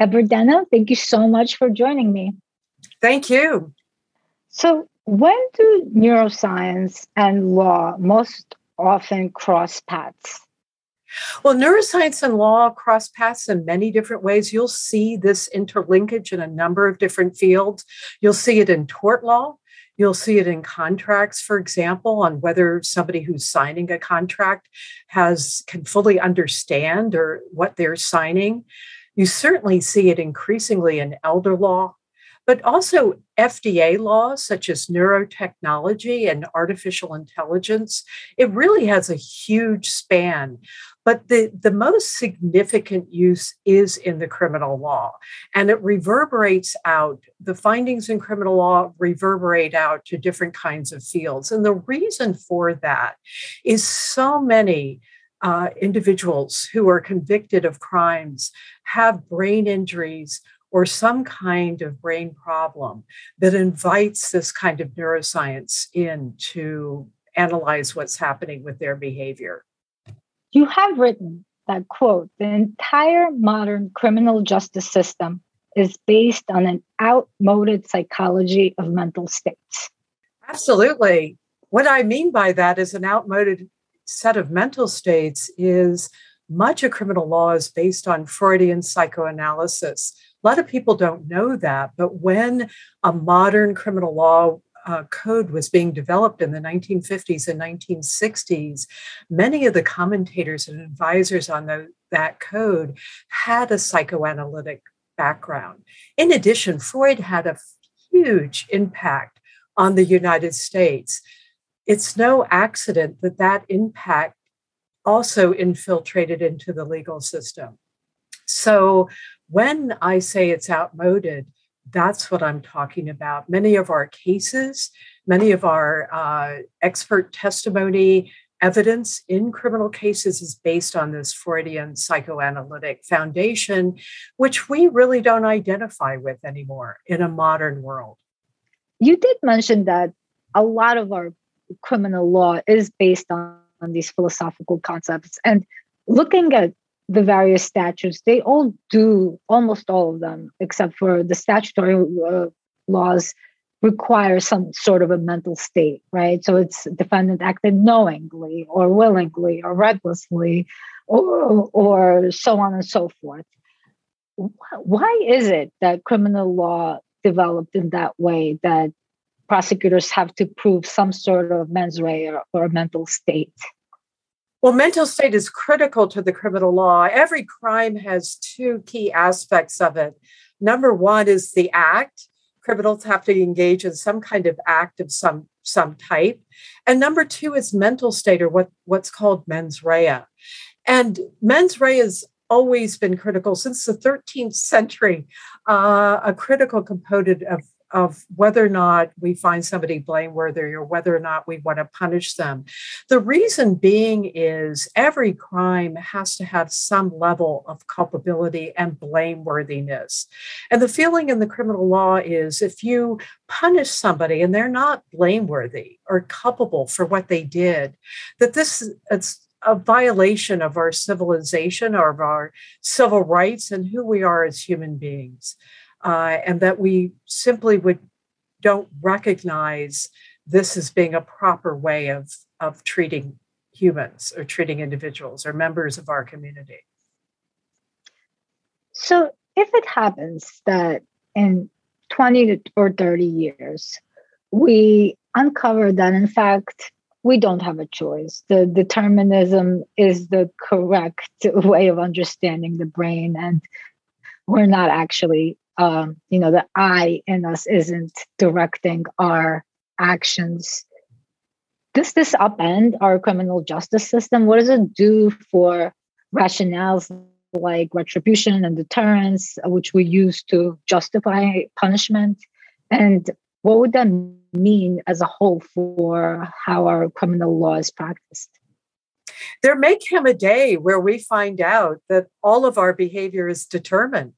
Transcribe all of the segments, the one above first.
Deborah Denno, thank you so much for joining me. Thank you. So, when do neuroscience and law most often cross paths? Well, neuroscience and law cross paths in many different ways. You'll see this interlinkage in a number of different fields. You'll see it in tort law. You'll see it in contracts, for example, on whether somebody who's signing a contract has can fully understand or what they're signing. You certainly see it increasingly in elder law, but also FDA laws such as neurotechnology and artificial intelligence. It really has a huge span. But the, the most significant use is in the criminal law, and it reverberates out. The findings in criminal law reverberate out to different kinds of fields. And the reason for that is so many uh, individuals who are convicted of crimes have brain injuries or some kind of brain problem that invites this kind of neuroscience in to analyze what's happening with their behavior. You have written that, quote, the entire modern criminal justice system is based on an outmoded psychology of mental states. Absolutely. What I mean by that is an outmoded set of mental states is much of criminal law is based on Freudian psychoanalysis. A lot of people don't know that, but when a modern criminal law uh, code was being developed in the 1950s and 1960s, many of the commentators and advisors on the, that code had a psychoanalytic background. In addition, Freud had a huge impact on the United States. It's no accident that that impact also infiltrated into the legal system. So when I say it's outmoded, that's what I'm talking about. Many of our cases, many of our uh, expert testimony evidence in criminal cases is based on this Freudian psychoanalytic foundation, which we really don't identify with anymore in a modern world. You did mention that a lot of our criminal law is based on, on these philosophical concepts. And looking at the various statutes, they all do, almost all of them, except for the statutory uh, laws, require some sort of a mental state, right? So it's defendant acted knowingly or willingly or recklessly or, or so on and so forth. Why is it that criminal law developed in that way that prosecutors have to prove some sort of mens rea or, or mental state? Well, mental state is critical to the criminal law. Every crime has two key aspects of it. Number one is the act. Criminals have to engage in some kind of act of some some type. And number two is mental state or what, what's called mens rea. And mens rea has always been critical since the 13th century, uh, a critical component of of whether or not we find somebody blameworthy or whether or not we want to punish them. The reason being is every crime has to have some level of culpability and blameworthiness. And the feeling in the criminal law is if you punish somebody and they're not blameworthy or culpable for what they did, that this it's a violation of our civilization or of our civil rights and who we are as human beings uh, and that we simply would don't recognize this as being a proper way of of treating humans or treating individuals or members of our community. So, if it happens that in 20 or 30 years, we uncover that in fact we don't have a choice. The determinism is the correct way of understanding the brain, and we're not actually um, you know, the I in us isn't directing our actions. Does this upend our criminal justice system? What does it do for rationales like retribution and deterrence, which we use to justify punishment? And what would that mean as a whole for how our criminal law is practiced? There may come a day where we find out that all of our behavior is determined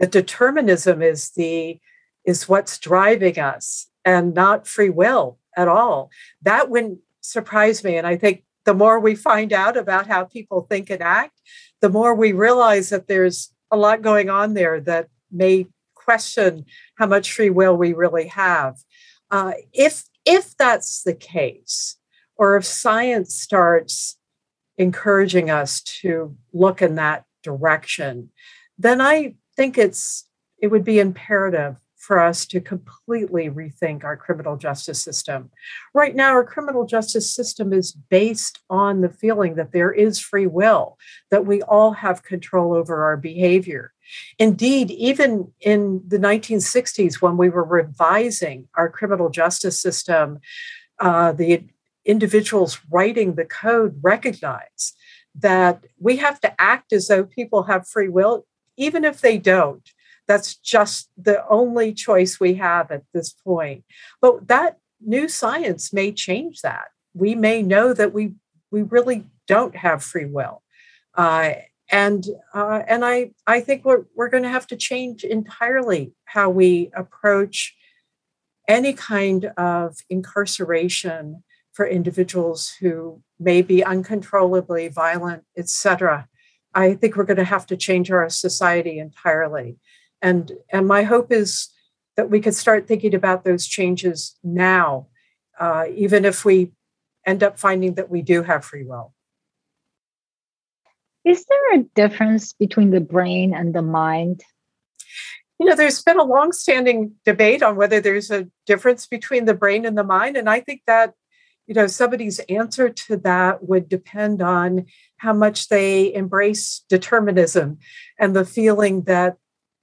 that determinism is the is what's driving us and not free will at all that wouldn't surprise me and i think the more we find out about how people think and act the more we realize that there's a lot going on there that may question how much free will we really have. Uh, if if that's the case, or if science starts encouraging us to look in that direction, then I think it's it would be imperative for us to completely rethink our criminal justice system. Right now, our criminal justice system is based on the feeling that there is free will, that we all have control over our behavior. Indeed, even in the 1960s, when we were revising our criminal justice system, uh, the individuals writing the code recognize that we have to act as though people have free will, even if they don't. That's just the only choice we have at this point. But that new science may change that. We may know that we we really don't have free will, uh, and uh, and I I think we're we're going to have to change entirely how we approach any kind of incarceration for individuals who may be uncontrollably violent, etc. I think we're going to have to change our society entirely. And, and my hope is that we could start thinking about those changes now, uh, even if we end up finding that we do have free will. Is there a difference between the brain and the mind? You know, there's been a long-standing debate on whether there's a difference between the brain and the mind, and I think that you know somebody's answer to that would depend on how much they embrace determinism and the feeling that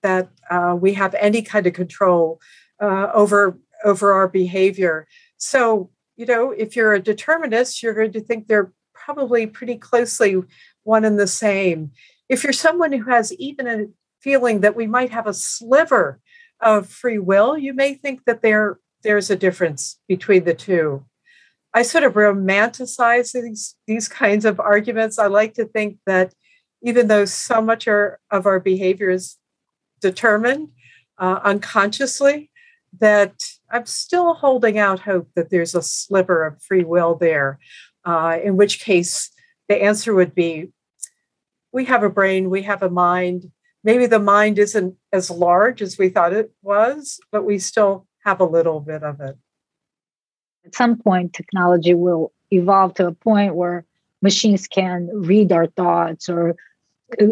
that uh, we have any kind of control uh, over over our behavior. So you know if you're a determinist you're going to think they're probably pretty closely one and the same. If you're someone who has even a feeling that we might have a sliver of free will you may think that there there's a difference between the two I sort of romanticize these, these kinds of arguments. I like to think that even though so much are, of our behavior is determined uh, unconsciously, that I'm still holding out hope that there's a sliver of free will there, uh, in which case the answer would be we have a brain, we have a mind. Maybe the mind isn't as large as we thought it was, but we still have a little bit of it at some point technology will evolve to a point where machines can read our thoughts or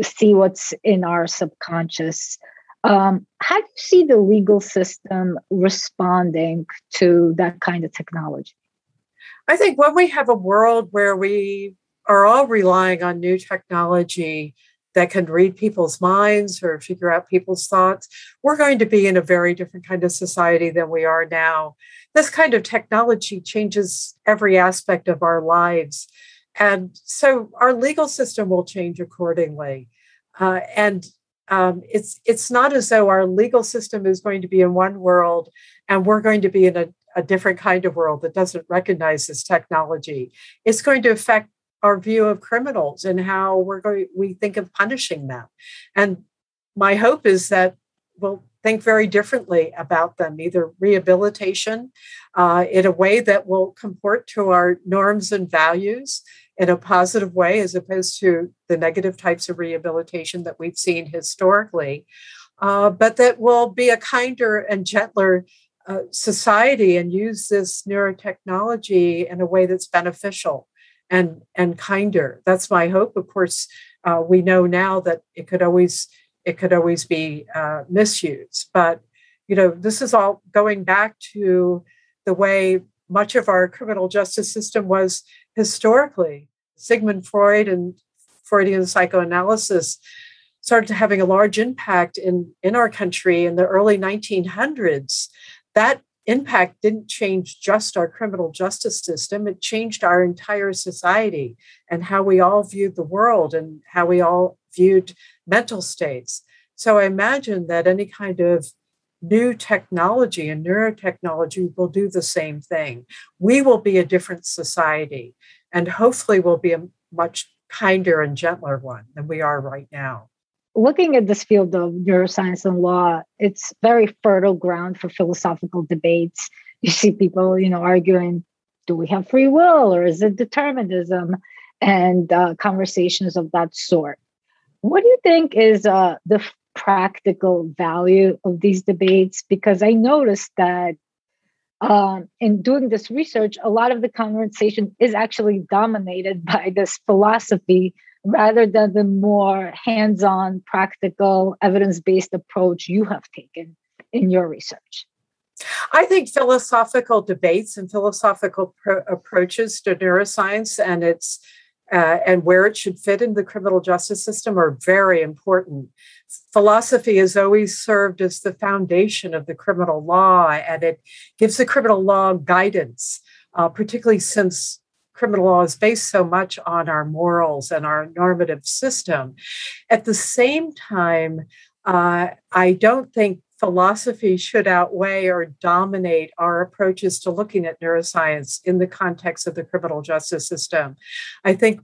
see what's in our subconscious. Um, how do you see the legal system responding to that kind of technology? I think when we have a world where we are all relying on new technology that can read people's minds or figure out people's thoughts, we're going to be in a very different kind of society than we are now. This kind of technology changes every aspect of our lives. And so our legal system will change accordingly. Uh, and um, it's it's not as though our legal system is going to be in one world and we're going to be in a, a different kind of world that doesn't recognize this technology. It's going to affect our view of criminals and how we're going we think of punishing them. And my hope is that we'll think very differently about them either rehabilitation uh, in a way that will comport to our norms and values in a positive way as opposed to the negative types of rehabilitation that we've seen historically uh, but that will be a kinder and gentler uh, society and use this neurotechnology in a way that's beneficial and and kinder. That's my hope. Of course, uh, we know now that it could always it could always be uh, misused. But you know, this is all going back to the way much of our criminal justice system was historically. Sigmund Freud and Freudian psychoanalysis started to having a large impact in, in our country in the early 1900s. That impact didn't change just our criminal justice system, it changed our entire society and how we all viewed the world and how we all viewed mental states. So I imagine that any kind of new technology and neurotechnology will do the same thing. We will be a different society and hopefully we'll be a much kinder and gentler one than we are right now looking at this field of neuroscience and law, it's very fertile ground for philosophical debates. You see people, you know, arguing, do we have free will or is it determinism? And uh, conversations of that sort. What do you think is uh, the practical value of these debates? Because I noticed that um, in doing this research, a lot of the conversation is actually dominated by this philosophy rather than the more hands on, practical, evidence based approach you have taken in your research. I think philosophical debates and philosophical pro- approaches to neuroscience and its uh, and where it should fit in the criminal justice system are very important. Philosophy has always served as the foundation of the criminal law, and it gives the criminal law guidance, uh, particularly since criminal law is based so much on our morals and our normative system. At the same time, uh, I don't think philosophy should outweigh or dominate our approaches to looking at neuroscience in the context of the criminal justice system. I think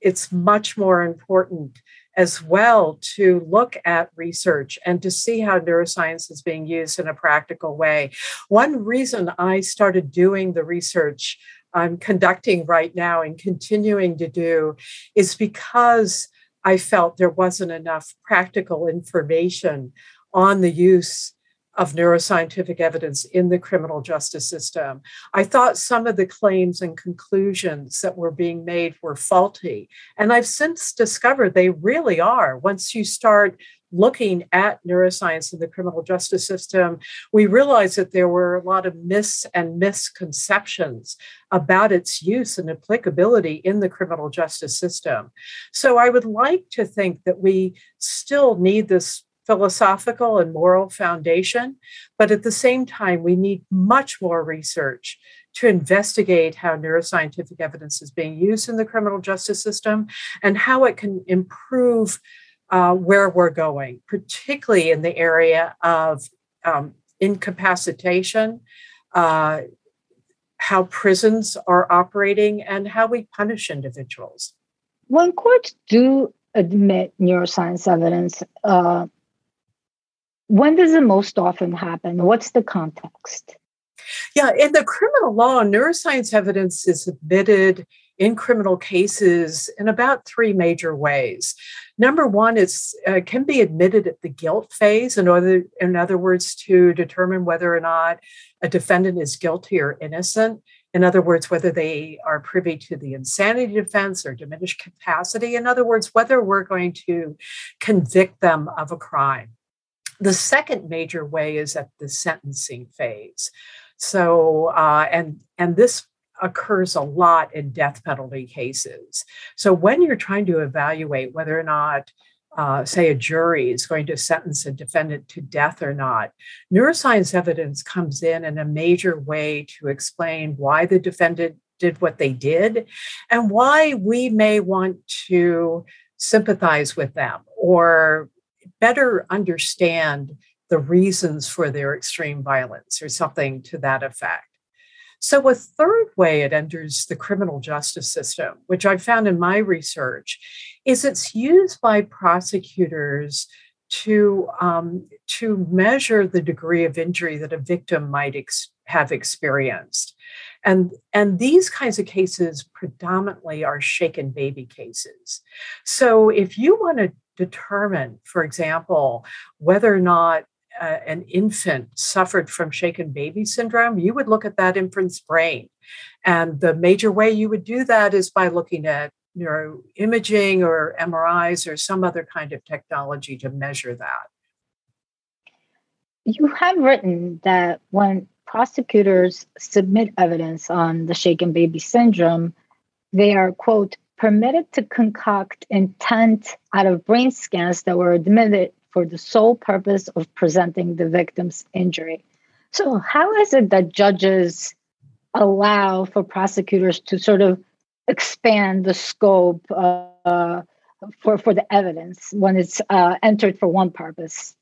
it's much more important as well to look at research and to see how neuroscience is being used in a practical way. One reason I started doing the research I'm conducting right now and continuing to do is because I felt there wasn't enough practical information on the use of neuroscientific evidence in the criminal justice system. I thought some of the claims and conclusions that were being made were faulty. And I've since discovered they really are. Once you start looking at neuroscience in the criminal justice system, we realized that there were a lot of myths and misconceptions about its use and applicability in the criminal justice system. So I would like to think that we still need this philosophical and moral foundation, but at the same time, we need much more research to investigate how neuroscientific evidence is being used in the criminal justice system and how it can improve uh, where we're going, particularly in the area of um, incapacitation, uh, how prisons are operating, and how we punish individuals. When courts do admit neuroscience evidence, uh, when does it most often happen? What's the context? Yeah, in the criminal law, neuroscience evidence is admitted in criminal cases in about three major ways. Number one, is uh, can be admitted at the guilt phase, in other, in other words, to determine whether or not a defendant is guilty or innocent. In other words, whether they are privy to the insanity defense or diminished capacity. In other words, whether we're going to convict them of a crime. The second major way is at the sentencing phase. So, uh, and and this occurs a lot in death penalty cases. So, when you're trying to evaluate whether or not uh, say a jury is going to sentence a defendant to death or not. Neuroscience evidence comes in in a major way to explain why the defendant did what they did and why we may want to sympathize with them or better understand the reasons for their extreme violence or something to that effect. So, a third way it enters the criminal justice system, which I found in my research, is it's used by prosecutors to um, to measure the degree of injury that a victim might ex- have experienced, and and these kinds of cases predominantly are shaken baby cases. So, if you want to determine, for example, whether or not uh, an infant suffered from shaken baby syndrome, you would look at that infant's brain. And the major way you would do that is by looking at neuroimaging or MRIs or some other kind of technology to measure that. You have written that when prosecutors submit evidence on the shaken baby syndrome, they are, quote, permitted to concoct intent out of brain scans that were admitted for the sole purpose of presenting the victim's injury. So, how is it that judges allow for prosecutors to sort of expand the scope uh, for, for the evidence when it's uh, entered for one purpose?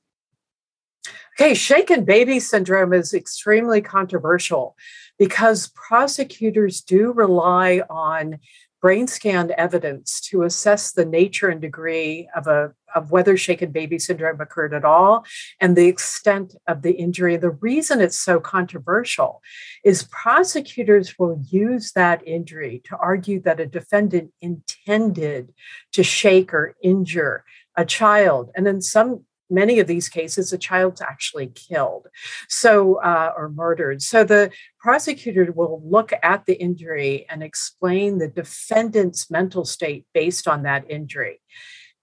Okay, shaken baby syndrome is extremely controversial because prosecutors do rely on brain scan evidence to assess the nature and degree of a of whether shaken baby syndrome occurred at all and the extent of the injury. The reason it's so controversial is prosecutors will use that injury to argue that a defendant intended to shake or injure a child. And in some many of these cases, a child's actually killed, so uh, or murdered. So the prosecutor will look at the injury and explain the defendant's mental state based on that injury,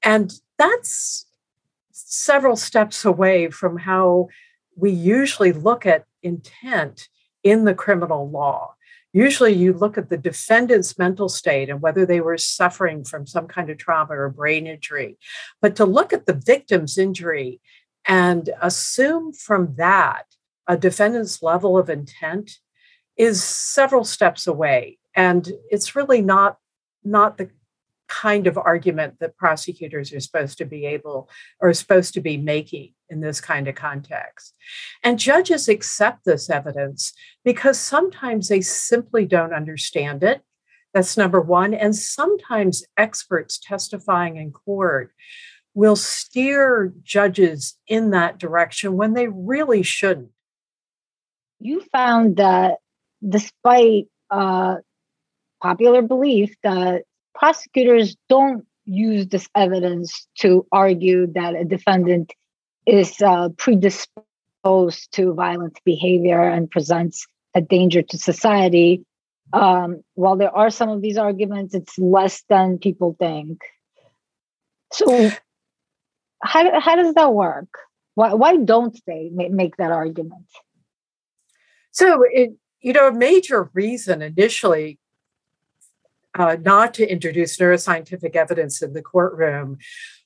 and that's several steps away from how we usually look at intent in the criminal law. Usually, you look at the defendant's mental state and whether they were suffering from some kind of trauma or brain injury. But to look at the victim's injury and assume from that a defendant's level of intent is several steps away. And it's really not, not the kind of argument that prosecutors are supposed to be able or supposed to be making in this kind of context. And judges accept this evidence because sometimes they simply don't understand it. That's number one. And sometimes experts testifying in court will steer judges in that direction when they really shouldn't. You found that despite uh, popular belief that prosecutors don't use this evidence to argue that a defendant is uh, predisposed to violent behavior and presents a danger to society. Um, while there are some of these arguments, it's less than people think. So, how, how does that work? Why, why don't they make that argument? So, it, you know, a major reason initially uh, not to introduce neuroscientific evidence in the courtroom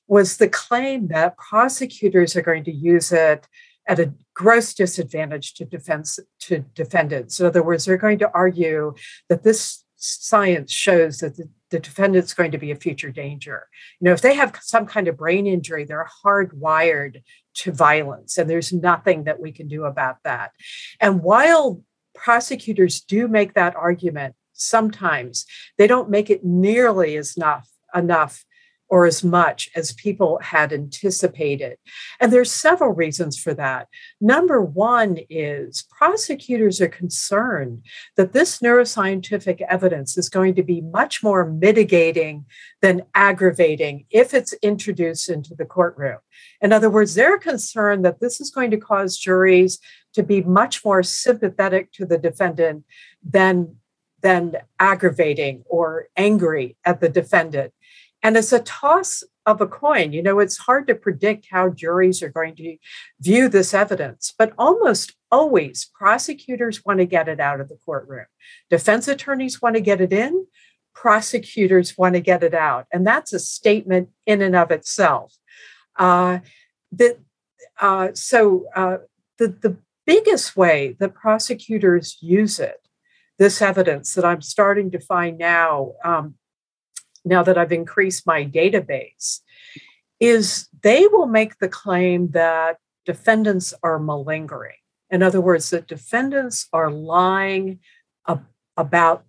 was the claim that prosecutors are going to use it at a gross disadvantage to defense to defendants. In other words, they're going to argue that this science shows that the, the defendant's going to be a future danger. You know, if they have some kind of brain injury, they're hardwired to violence, and there's nothing that we can do about that. And while prosecutors do make that argument, sometimes they don't make it nearly as enough enough or as much as people had anticipated. And there's several reasons for that. Number one is prosecutors are concerned that this neuroscientific evidence is going to be much more mitigating than aggravating if it's introduced into the courtroom. In other words, they're concerned that this is going to cause juries to be much more sympathetic to the defendant than than aggravating or angry at the defendant. And it's a toss of a coin. You know, it's hard to predict how juries are going to view this evidence, but almost always prosecutors want to get it out of the courtroom. Defense attorneys want to get it in, prosecutors want to get it out. And that's a statement in and of itself. Uh, that, uh, so uh, the, the biggest way that prosecutors use it this evidence that I'm starting to find now, um, now that I've increased my database, is they will make the claim that defendants are malingering. In other words, that defendants are lying ab- about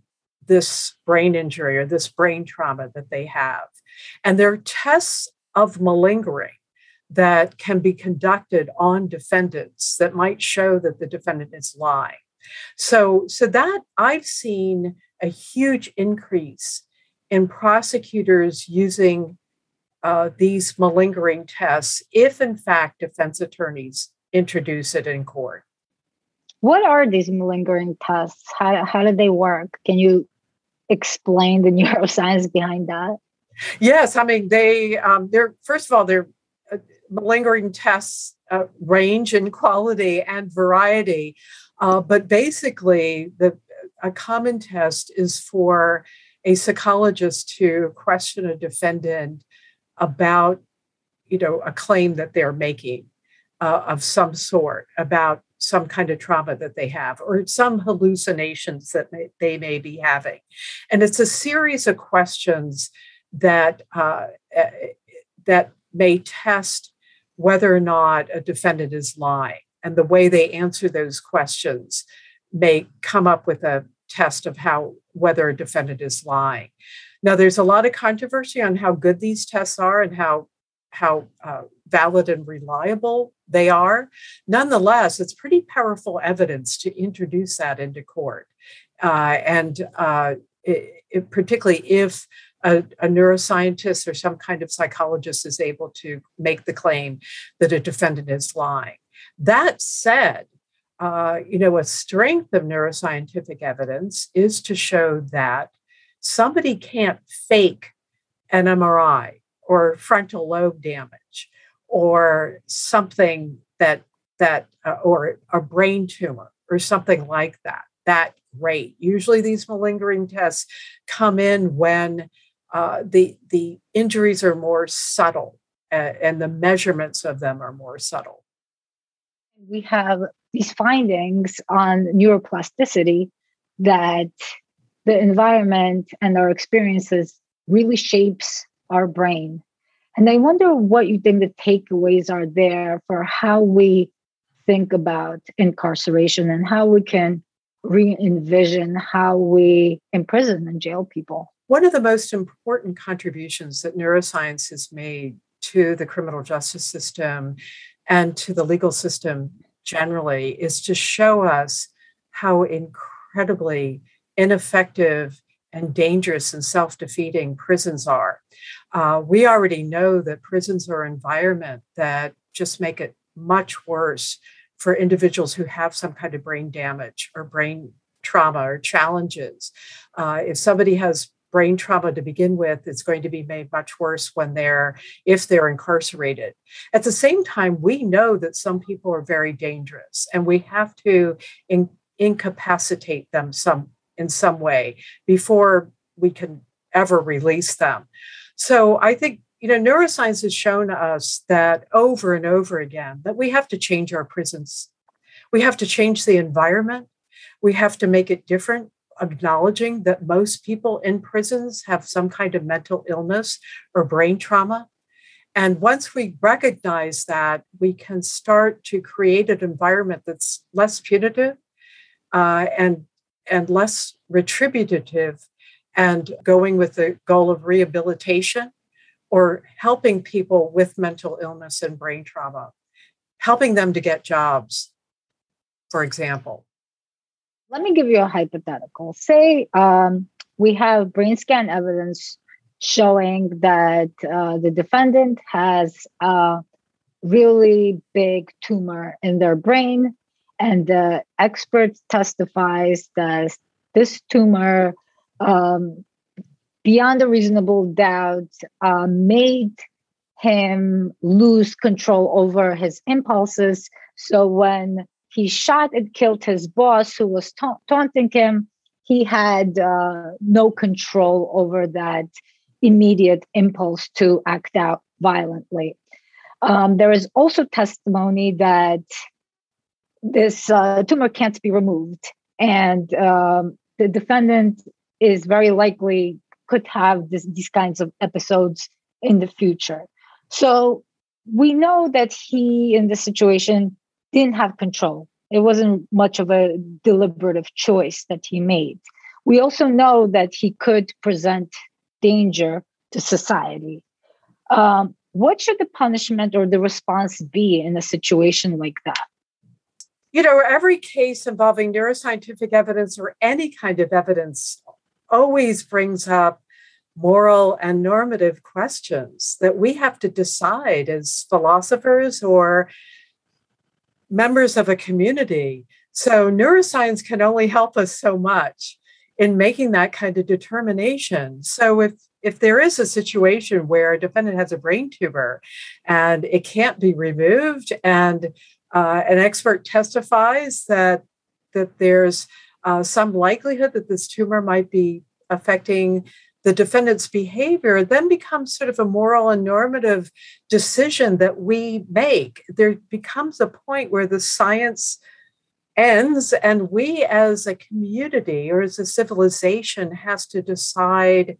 this brain injury or this brain trauma that they have. And there are tests of malingering that can be conducted on defendants that might show that the defendant is lying. So, so that I've seen a huge increase in prosecutors using uh, these malingering tests if, in fact, defense attorneys introduce it in court. What are these malingering tests? How, how do they work? Can you explain the neuroscience behind that? Yes, I mean they um, they're first of all they're uh, malingering tests uh, range in quality and variety. Uh, but basically, the a common test is for a psychologist to question a defendant about, you know, a claim that they're making uh, of some sort about some kind of trauma that they have or some hallucinations that may, they may be having. And it's a series of questions that uh, that may test whether or not a defendant is lying and the way they answer those questions may come up with a test of how whether a defendant is lying. Now, there's a lot of controversy on how good these tests are and how how uh, valid and reliable they are. Nonetheless, it's pretty powerful evidence to introduce that into court, uh, and uh, it, it, particularly if a, a, neuroscientist or some kind of psychologist is able to make the claim that a defendant is lying. That said, uh, you know, a strength of neuroscientific evidence is to show that somebody can't fake an MRI or frontal lobe damage or something that that uh, or a brain tumor or something like that. That great. Usually these malingering tests come in when uh, the the injuries are more subtle uh, and the measurements of them are more subtle we have these findings on neuroplasticity that the environment and our experiences really shapes our brain and I wonder what you think the takeaways are there for how we think about incarceration and how we can re envision how we imprison and jail people. One of the most important contributions that neuroscience has made to the criminal justice system and to the legal system generally is to show us how incredibly ineffective and dangerous and self defeating prisons are. Uh, we already know that prisons are an environment that just make it much worse for individuals who have some kind of brain damage or brain trauma or challenges. Uh, if somebody has brain trauma to begin with it's going to be made much worse when they're if they're incarcerated at the same time we know that some people are very dangerous and we have to in, incapacitate them some in some way before we can ever release them. So I think you know neuroscience has shown us that over and over again that we have to change our prisons. We have to change the environment. We have to make it different acknowledging that most people in prisons have some kind of mental illness or brain trauma. And once we recognize that, we can start to create an environment that's less punitive uh, and and less retributive and going with the goal of rehabilitation or helping people with mental illness and brain trauma, helping them to get jobs, for example. Let me give you a hypothetical. Say um, we have brain scan evidence showing that uh, the defendant has a really big tumor in their brain and the expert testifies that this tumor, um, beyond a reasonable doubt, uh, made him lose control over his impulses. So when he shot and killed his boss, who was ta- taunting him, he had uh, no control over that immediate impulse to act out violently. Um, there is also testimony that this uh, tumor can't be removed, and um, the defendant is very likely could have this, these kinds of episodes in the future. So we know that he, in this situation, didn't have control. It wasn't much of a deliberative choice that he made. We also know that he could present danger to society. Um, what should the punishment or the response be in a situation like that? you know, every case involving neuroscientific evidence or any kind of evidence always brings up moral and normative questions that we have to decide as philosophers or members of a community. So, neuroscience can only help us so much in making that kind of determination. So, if if there is a situation where a defendant has a brain tumor and it can't be removed and uh, an expert testifies that that there's uh, some likelihood that this tumor might be affecting the defendant's behavior, then becomes sort of a moral and normative decision that we make. There becomes a point where the science ends, and we as a community or as a civilization has to decide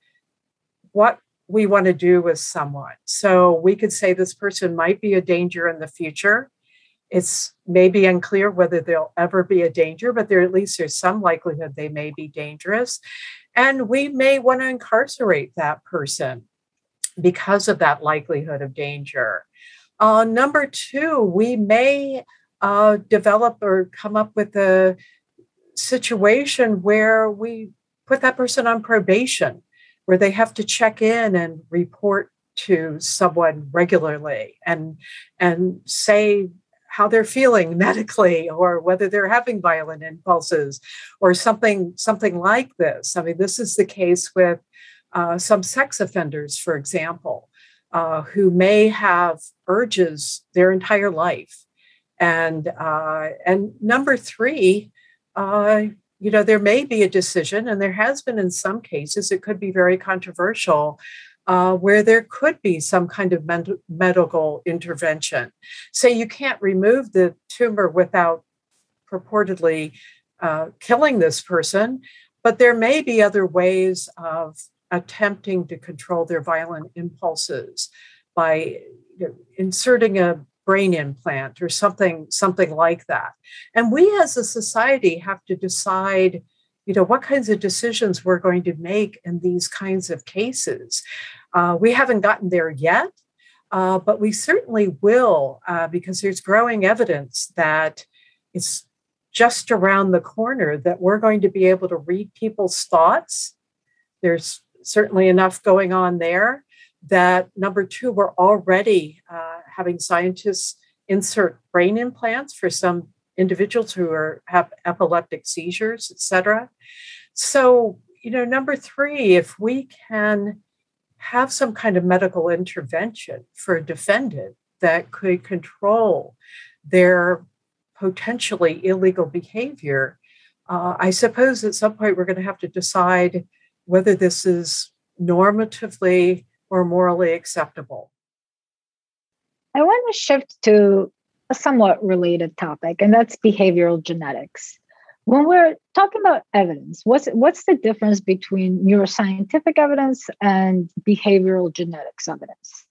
what we want to do with someone. So we could say this person might be a danger in the future it's maybe unclear whether they'll ever be a danger, but there at least there's some likelihood they may be dangerous. And we may want to incarcerate that person because of that likelihood of danger. Uh, number two, we may uh, develop or come up with a situation where we put that person on probation where they have to check in and report to someone regularly and and say how they're feeling medically or whether they're having violent impulses or something something like this. I mean this is the case with uh, some sex offenders for example uh, who may have urges their entire life. And uh, and number three uh, you know, there may be a decision, and there has been in some cases, it could be very controversial, uh, where there could be some kind of med- medical intervention. Say you can't remove the tumor without purportedly uh, killing this person, but there may be other ways of attempting to control their violent impulses by you know, inserting a brain implant or something something like that and we as a society have to decide you know what kinds of decisions we're going to make in these kinds of cases. Uh, we haven't gotten there yet uh, but we certainly will uh, because there's growing evidence that it's just around the corner that we're going to be able to read people's thoughts. There's certainly enough going on there that number two, we're already uh, having scientists insert brain implants for some individuals who are have epileptic seizures, et cetera. So, you know, number three, if we can have some kind of medical intervention for a defendant that could control their potentially illegal behavior, uh, I suppose at some point we're going to have to decide whether this is normatively or morally acceptable. I want to shift to a somewhat related topic, and that's behavioral genetics. When we're talking about evidence, what's what's the difference between neuroscientific evidence and behavioral genetics evidence?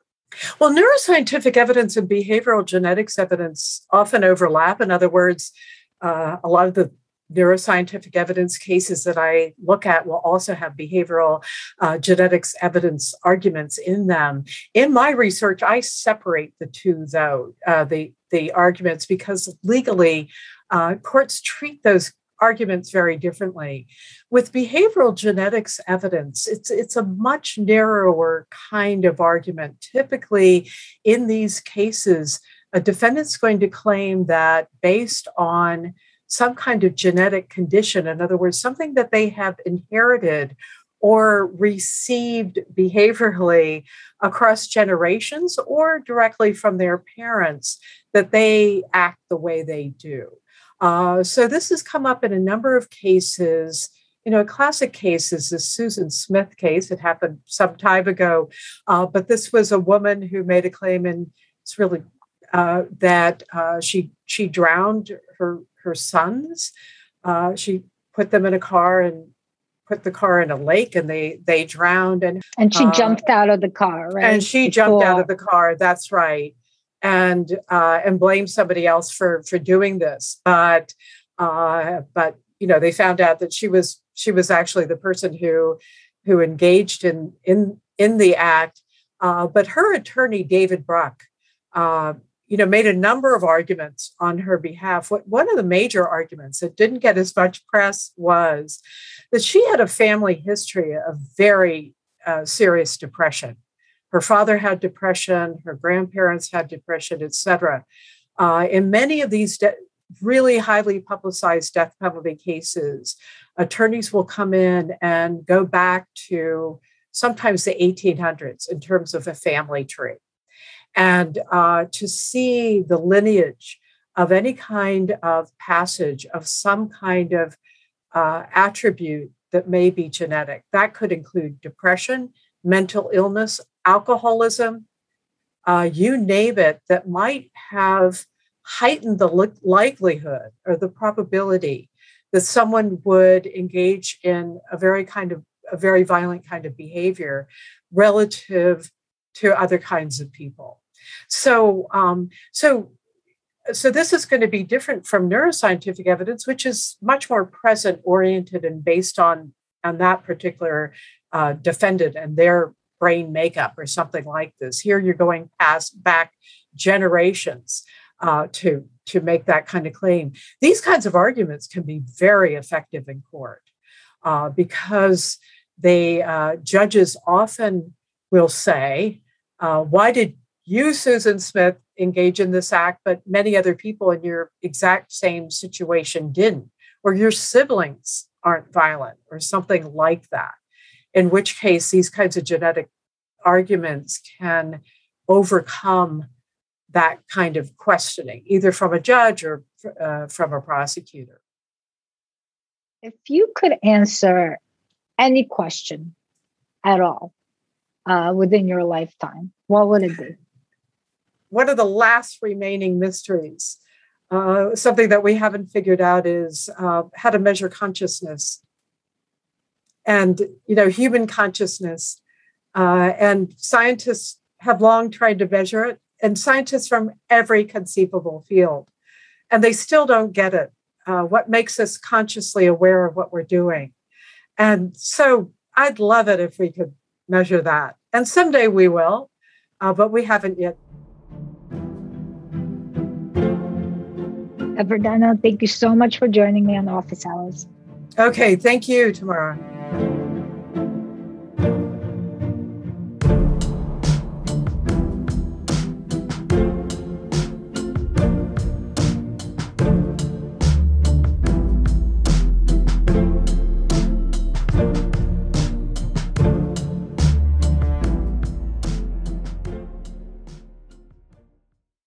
Well, neuroscientific evidence and behavioral genetics evidence often overlap. In other words, uh, a lot of the neuroscientific evidence cases that I look at will also have behavioral uh, genetics evidence arguments in them. In my research, I separate the two, though, uh, the, the arguments, because legally, uh, courts treat those arguments very differently. With behavioral genetics evidence, it's, it's a much narrower kind of argument. Typically, in these cases, a defendant's going to claim that based on some kind of genetic condition. In other words, something that they have inherited or received behaviorally across generations or directly from their parents that they act the way they do. Uh, so this has come up in a number of cases. You know, a classic case is the Susan Smith case. It happened some time ago, uh, but this was a woman who made a claim, and it's really uh, that uh, she she drowned her her sons. Uh, she put them in a car and put the car in a lake and they they drowned and and she uh, jumped out of the car right and she jumped out of the car that's right and uh, and blamed somebody else for for doing this but uh, but you know they found out that she was she was actually the person who who engaged in in in the act uh, but her attorney david bruck uh, you know, made a number of arguments on her behalf. What, one of the major arguments that didn't get as much press was that she had a family history of very uh, serious depression. Her father had depression, her grandparents had depression, etc. Uh, in many of these de- really highly publicized death penalty cases, attorneys will come in and go back to sometimes the 1800s in terms of a family tree and uh, to see the lineage of any kind of passage of some kind of uh, attribute that may be genetic. That could include depression, mental illness, alcoholism, uh, you name it, that might have heightened the li- likelihood or the probability that someone would engage in a very kind of a very violent kind of behavior relative to other kinds of people. So, um, so, so this is going to be different from neuroscientific evidence, which is much more present oriented and based on on that particular uh, defendant and their brain makeup or something like this. Here, you're going past back generations uh, to to make that kind of claim. These kinds of arguments can be very effective in court uh, because the uh, judges often will say, uh, Why did you, Susan Smith, engage in this act, but many other people in your exact same situation didn't? Or your siblings aren't violent, or something like that. In which case, these kinds of genetic arguments can overcome that kind of questioning, either from a judge or uh, from a prosecutor. If you could answer any question at all uh, within your lifetime, what would it be? One of the last remaining mysteries, uh, something that we haven't figured out is uh, how to measure consciousness. And, you know, human consciousness. Uh, and scientists have long tried to measure it, and scientists from every conceivable field. And they still don't get it. Uh, what makes us consciously aware of what we're doing? And so I'd love it if we could measure that. And someday we will, uh, but we haven't yet. Deborah Denno, thank you so much for joining me on Office Hours. Okay, thank you, Tamara.